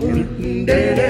day, day.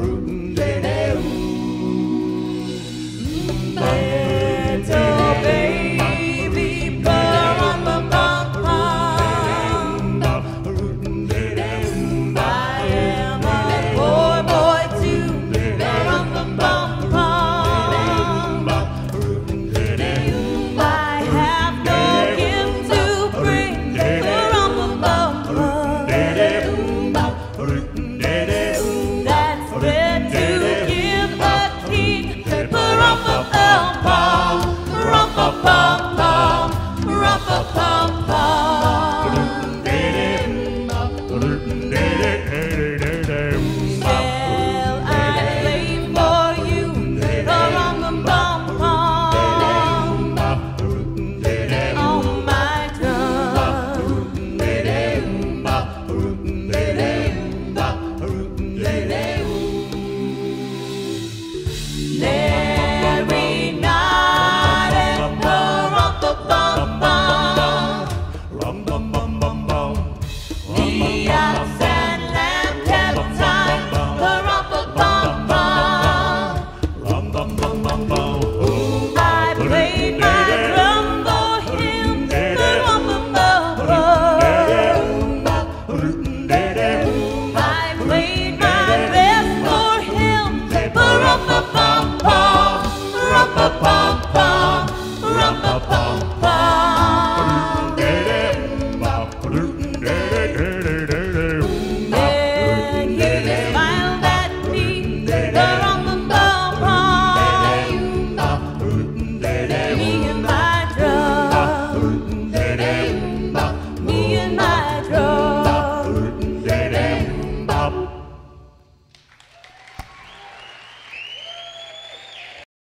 rootin' pop, pop. Rumble him, the rumble, rumble, rumble, rumble, rumble, rumble, rumble, rumble, rumble,